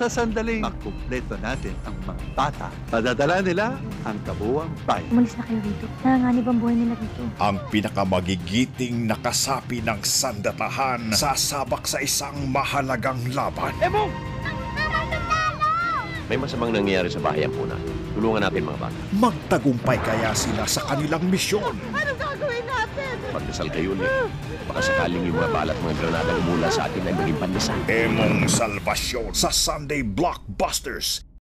Sa sandaling makumpleto natin ang mga bata, madadala nila ang kabuwang bayan. Umalis na kayo rito. Nanganganib ang buhay nila dito. Ang pinakamagigiting nakasapi ng sandatahan sasabak sa isang mahalagang laban. May masamang nangyayari sa bahayan po natin. Tulungan natin mga bata. Magtagumpay kaya sila sa kanilang misyon. Pagdasal kayo ulit. Baka sakaling yung mga balat mga granada mula sa atin ay maging pandesal. Emong Salvasyon sa Sunday Blockbusters